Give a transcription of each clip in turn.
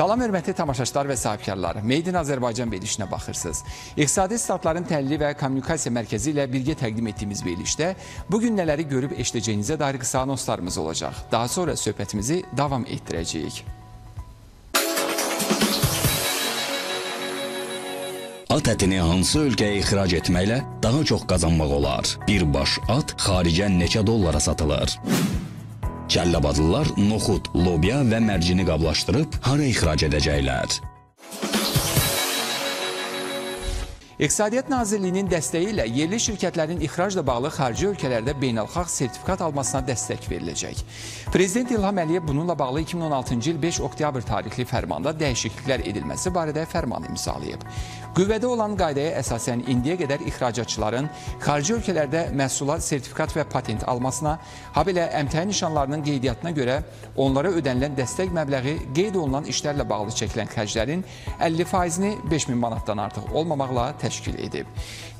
Salam hörmətli tamaşaçılar və sahibkarlar. Made in Azərbaycan verilişinə baxırsınız. İqtisadi Statların Təhlili və Kommunikasiya Mərkəzi ilə birgə təqdim etdiyimiz verilişdə bu gün nələri görüb eşidəcəyinizə dair qısa anonslarımız olacaq. Daha sonra söhbətimizi davam etdirəcəyik. At ətini hansı ölkəyə ixrac etməklə daha çox qazanmaq olar? Bir baş at xaricə neçə dollara satılır? Kəlləbadlılar noxud, lobya və mərcini qablaşdırıb hara ixrac edəcəklər? İqtisadiyyat Nazirliyinin dəstəyi ilə yerli şirkətlərin ixracla bağlı xarici ölkələrdə beynəlxalq sertifikat almasına dəstək veriləcək. Prezident İlham Əliyev bununla bağlı 2016-cı il 5 oktyabr tarixli fərmanda dəyişikliklər edilməsi barədə fərman imzalayıb. Qüvvədə olan qaydaya əsasən indiyə qədər ixracatçıların xarici ölkələrdə məhsula sertifikat və patent almasına, habelə əmtəyi nişanlarının qeydiyyatına görə onlara ödənilən dəstək məbləği qeyd olunan işlərlə bağlı çəkilən xərclərin 50%-ni 5000 manatdan artıq olmamaqla təşkil edib.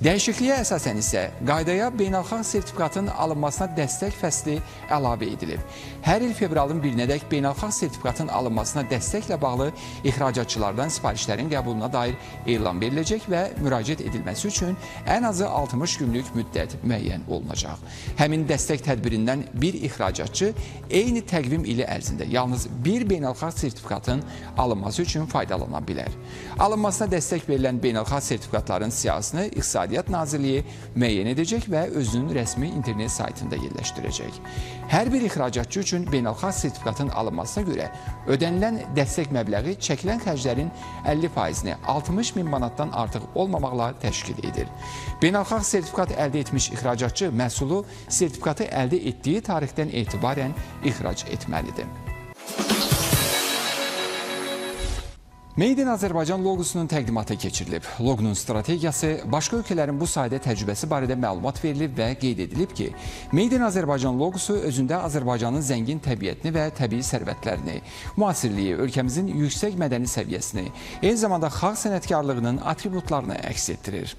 Dəyişikliyə əsasən isə qaydaya beynəlxalq sertifikatın alınmasına dəstək fəsli əlavə edilib. Hər il fevralın 1-nədək beynəlxalq sertifikatın alınmasına dəstəklə bağlı ixracatçılardan sifarişlərin qəbuluna dair elan veriləcək və müraciət edilməsi üçün ən azı 60 günlük müddət müəyyən olunacaq. Həmin dəstək tədbirindən bir ixracatçı eyni təqvim ili ərzində yalnız bir beynəlxalq sertifikatın alınması üçün faydalana bilər. Alınmasına dəstək verilən beynəlxalq sertifikatların siyahısını İqtisadiyyat Nazirliyi müəyyən edəcək və özünün rəsmi internet saytında yerləşdirəcək. Hər bir ixracatçı üçün beynəlxalq sertifikatın alınmasına görə ödənilən dəstək məbləği çəkilən xərclərin 50%-ni 60 min manatdan artıq olmamaqla təşkil edir. Beynəlxalq sertifikat əldə etmiş ixracatçı məhsulu sertifikatı əldə etdiyi tarixdən etibarən ixrac etməlidir. Made in Azərbaycan loqosunun təqdimatı keçirilib. Loqonun strategiyası, başqa ölkələrin bu sayədə təcrübəsi barədə məlumat verilib və qeyd edilib ki, Made in Azərbaycan loqosu özündə Azərbaycanın zəngin təbiətini və təbii sərvətlərini, müasirliyi, ölkəmizin yüksək mədəni səviyyəsini, eyni zamanda xalq sənətkarlığının atributlarını əks etdirir.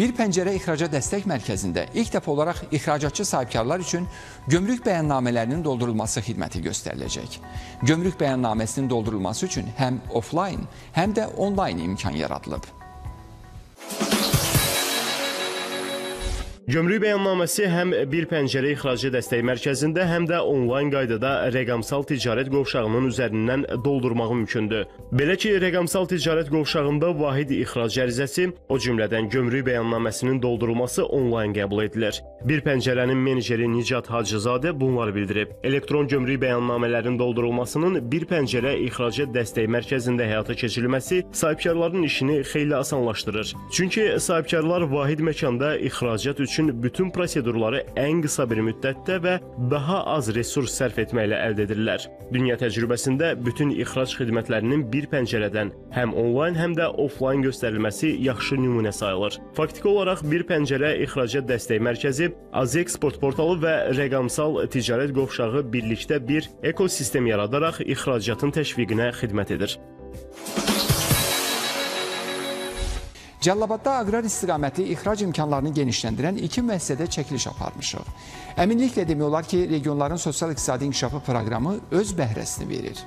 Bir pəncərə ixraca dəstək mərkəzində ilk dəfə olaraq ixracatçı sahibkarlar üçün gömrük bəyannamələrinin doldurulması xidməti göstəriləcək. Gömrük bəyannaməsinin doldurulması üçün həm offline, həm də onlayn imkan yaradılıb. Gömrük bəyannaməsi həm bir pəncərə ixracı dəstək mərkəzində, həm də onlayn qaydada rəqəmsal ticarət qovşağının üzərindən doldurmaq mümkündür. Belə ki, rəqəmsal ticarət qovşağında vahid ixrac ərizəsi, o cümlədən gömrük bəyannaməsinin doldurulması onlayn qəbul edilir. Bir pəncərənin meneceri Nicat Hacızadə bunları bildirib. Elektron gömrük bəyannamələrin doldurulmasının bir pəncərə ixraca dəstək mərkəzində həyata keçirilməsi sahibkarların işini xeyli asanlaşdırır. Çünki sahibkarlar vahid məkanda ixracat üçün bütün prosedurları ən qısa bir müddətdə və daha az resurs sərf etməklə əldə edirlər. Dünya təcrübəsində bütün ixrac xidmətlərinin bir pəncərədən həm onlayn, həm də offlayn göstərilməsi yaxşı nümunə sayılır. Faktiki olaraq bir pəncərə ixracat dəstək mərkəzi, Azeksport portalı və rəqəmsal ticarət qovşağı birlikdə bir ekosistem yaradaraq ixracatın təşviqinə xidmət edir. Cəllabadda aqrar istiqamətli ixrac imkanlarını genişləndirən iki müəssisədə çəkiliş aparmışıq. Əminliklə demək olar ki, regionların sosial-iqtisadi inkişafı proqramı öz bəhrəsini verir.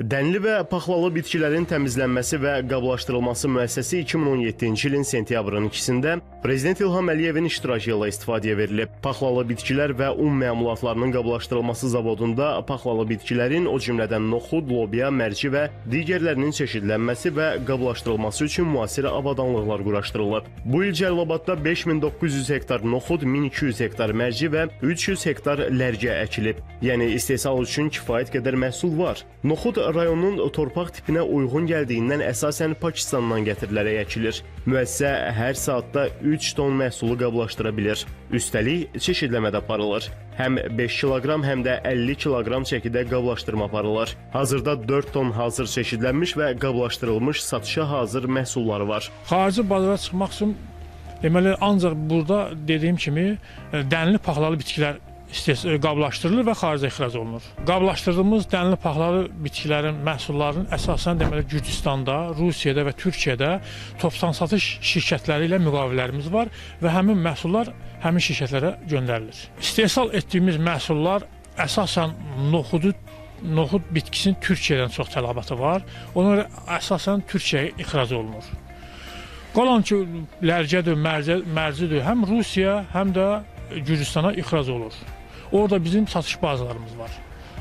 Dənli və paxlalı bitkilərin təmizlənməsi və qablaşdırılması müəssisəsi 2017-ci ilin sentyabrın 2-sində Prezident İlham Əliyevin iştirakı ilə istifadəyə verilib. Paxlalı bitkilər və un məmulatlarının qablaşdırılması zavodunda paxlalı bitkilərin, o cümlədən noxud, lobya, mərci və digərlərinin çeşidlənməsi və qablaşdırılması üçün müasir avadanlıqlar quraşdırılıb. Bu il Cəlilabadda 5900 hektar noxud, 1200 hektar mərci və 300 hektar lərgə əkilib. Yəni istehsal üçün kifayət qədər məhsul var. Noxud rayonun torpaq tipinə uyğun gəldiyindən əsasən Pakistandan gətirilərək əkilir. Müəssisə hər saatda 3 ton məhsulu qablaşdıra bilir. Üstəlik çeşidləmədə aparılır. Həm 5 kiloqram, həm də 50 kiloqram çəkidə qablaşdırma aparılır. Hazırda 4 ton hazır çeşidlənmiş və qablaşdırılmış satışa hazır məhsulları var. Xarici bazara çıxmaq üçün deməli ancaq burada dediyim kimi dənli paxlalı bitkilər e, qablaşdırılır və xaricə ixrac olunur. Qablaşdırdığımız dənli paxlalı bitkilərin məhsullarının əsasən deməli Gürcüstanda, Rusiyada və Türkiyədə toptan satış şirkətləri ilə müqavilələrimiz var və həmin məhsullar həmin şirkətlərə göndərilir. İstehsal etdiyimiz məhsullar əsasən noxudu noxud bitkisinin Türkiyədən çox tələbatı var. Ona əsasən Türkiyəyə ixrac olunur. Qalan ki, lərcədir, mərcə, mərcidir, həm Rusiya, həm də Gürcüstana ixrac olur. Orada bizim satış bazalarımız var.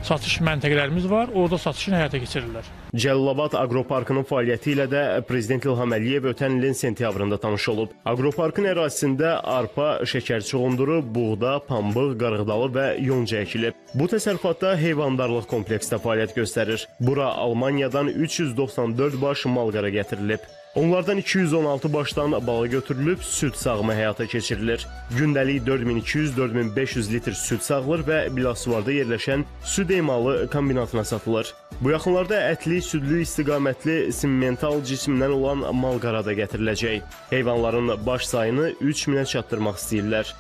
Satış məntəqələrimiz var, orada satışın həyata keçirirlər. Cəlilabad Aqroparkının fəaliyyəti ilə də Prezident İlham Əliyev ötən ilin sentyabrında tanış olub. Aqroparkın ərazisində arpa, şəkər çuğunduru, buğda, pambıq, qarğıdalı və yonca əkilib. Bu təsərrüfatda heyvandarlıq kompleksdə fəaliyyət göstərir. Bura Almaniyadan 394 baş malqara gətirilib. Onlardan 216 başdan balı götürülüb, süd sağımı həyata keçirilir. Gündəlik 4200-4500 litr süd sağılır və Biləsuvarda yerləşən süd emalı kombinatına satılır. Bu yaxınlarda ətli, südlü istiqamətli simmental cismdən olan malqara da gətiriləcək. Heyvanların baş sayını 3000-ə çatdırmaq istəyirlər.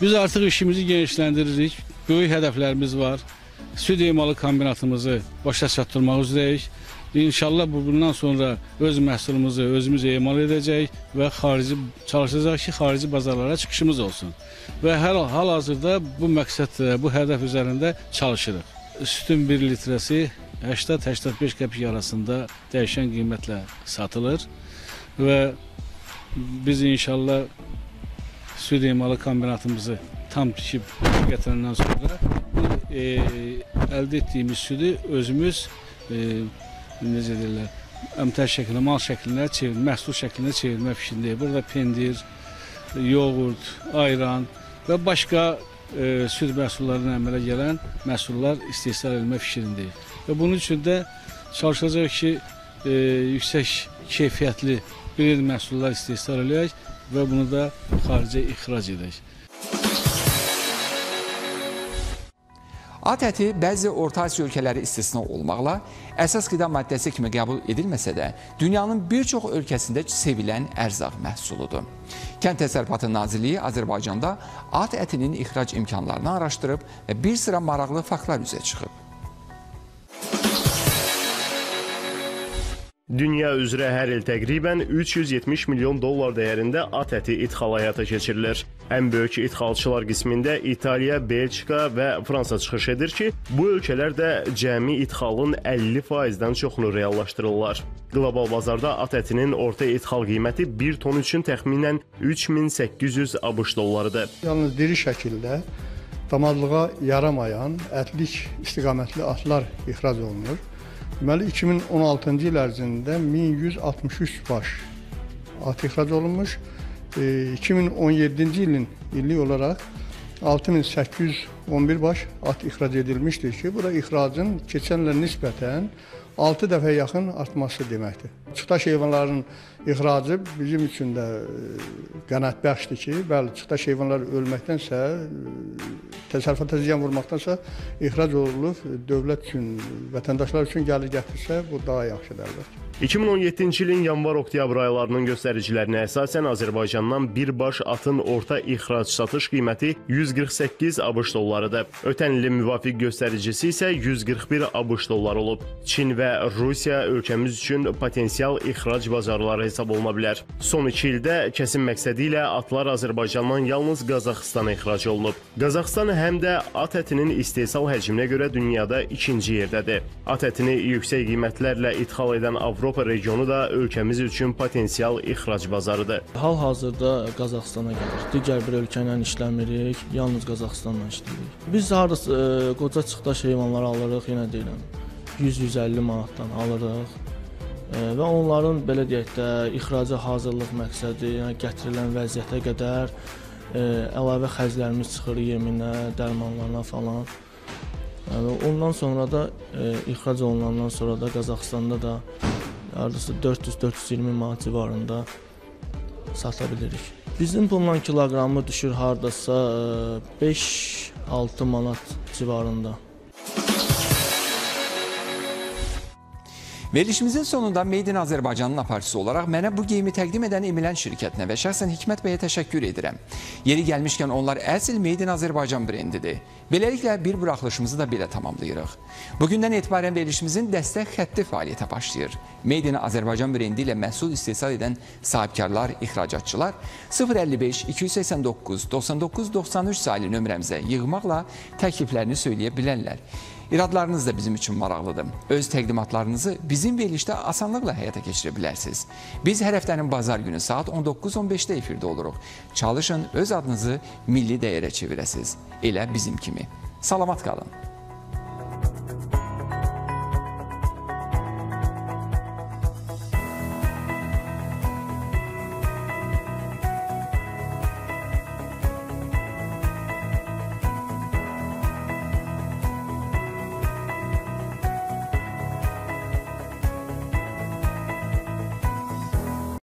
Biz artıq işimizi genişləndiririk. Böyük hədəflərimiz var. Süd emalı kombinatımızı başa çatdırmaq üzrəyik. İnşallah bu bundan sonra öz məhsulumuzu özümüz emal edəcək və xarici çalışacaq ki, xarici bazarlara çıxışımız olsun. Və hər hal-hazırda bu məqsəd, bu hədəf üzərində çalışırıq. Sütün 1 litrəsi 80-85 qəpik arasında dəyişən qiymətlə satılır və biz inşallah süd emalı kombinatımızı tam tikib gətirəndən sonra e, əldə etdiyimiz südü özümüz e, necə deyirlər, əmtəl şəklində, mal şəklində çevirmə, məhsul şəklində çevirmə fikrindəyik. Burada pendir, yoğurt, ayran və başqa e, süd məhsullarından əmələ gələn məhsullar istehsal etmə fikrindəyik. Və bunun üçün də çalışacağıq ki, e, yüksək keyfiyyətli bir məhsullar istehsal edək və bunu da xaricə ixrac edək. At əti bəzi Orta Asiya ölkələri istisna olmaqla əsas qida maddəsi kimi qəbul edilməsə də, dünyanın bir çox ölkəsində sevilən ərzaq məhsuludur. Kənd Təsərrüfatı Nazirliyi Azərbaycanda at ətinin ixrac imkanlarını araşdırıb və bir sıra maraqlı faktlar üzə çıxıb. Dünya üzrə hər il təqribən 370 milyon dollar dəyərində at əti idxal həyata keçirilir. Ən böyük idxalçılar qismində İtaliya, Belçika və Fransa çıxış edir ki, bu ölkələr də cəmi idxalın 50%-dən çoxunu reallaşdırırlar. Qlobal bazarda at ətinin orta idxal qiyməti 1 ton üçün təxminən 3800 ABŞ dollarıdır. Yalnız diri şəkildə damadlığa yaramayan ətlik istiqamətli atlar ixrac olunur. Deməli 2016-cı il ərzində 1163 baş at ixrac olunmuş. E, 2017-ci ilin illik olaraq 6811 baş at ixrac edilmişdir ki, bu da ixracın keçən ilə nisbətən 6 dəfə yaxın artması deməkdir. Çıxdaş heyvanların ixracı bizim üçün də e, qənaətbəxşdir ki, bəli, çıxdaş heyvanlar ölməkdənsə, e, təsərrüfata ziyan vurmaqdansa ixrac olunub dövlət üçün, vətəndaşlar üçün gəlir gətirsə, bu daha yaxşıdır əlbəttə. 2017-ci ilin yanvar-oktyabr aylarının göstəricilərinə əsasən Azərbaycandan bir baş atın orta ixrac satış qiyməti 148 ABŞ dollarıdır. Ötən ilin müvafiq göstəricisi isə 141 ABŞ dolları olub. Çin və Rusiya ölkəmiz üçün potensial ixrac bazarları hesab oluna bilər. Son 2 ildə kəsim məqsədi ilə atlar Azərbaycandan yalnız Qazaxıstana ixrac olunub. Qazaxıstan həm də at ətinin istehsal həcminə görə dünyada ikinci yerdədir. At ətini yüksək qiymətlərlə idxal edən Avropa regionu da ölkəmiz üçün potensial ixrac bazarıdır. Hal-hazırda Qazaxstana gəlir. Digər bir ölkə ilə işləmirik, yalnız Qazaxstanla işləyirik. Biz hardasa e, qoca çıxdaş heyvanlar alırıq, yenə deyirəm. 100-150 manatdan alırıq. E, və onların belə deyək də ixraca hazırlıq məqsədi, yəni gətirilən vəziyyətə qədər e, əlavə xərclərimiz çıxır yeminə, dərmanlarına falan. Yəni ondan sonra da e, ixrac olunandan sonra da Qazaxstanda da hardasa 400-420 manat civarında sata bilirik. Bizim pulla kiloqramı düşür hardasa 5-6 manat civarında. Verilişimizin sonunda Made in Azərbaycanın aparıcısı olaraq mənə bu geyimi təqdim edən Emilən şirkətinə və şəxsən Hikmət bəyə təşəkkür edirəm. Yeri gəlmişkən onlar əsl Made in Azərbaycan brendidir. Beləliklə bir buraxılışımızı da belə tamamlayırıq. Bugündən etibarən verilişimizin dəstək xətti fəaliyyətə başlayır. Made in Azərbaycan brendi ilə məhsul istehsal edən sahibkarlar, ixracatçılar 055 289 99 93 saylı nömrəmizə yığmaqla təkliflərini söyləyə bilərlər. İradlarınız da bizim üçün maraqlıdır. Öz təqdimatlarınızı bizim verilişdə asanlıqla həyata keçirə bilərsiniz. Biz hər həftənin bazar günü saat 19:15-də efirdə oluruq. Çalışın öz adınızı milli dəyərə çevirəsiniz. Elə bizim kimi. Salamat qalın.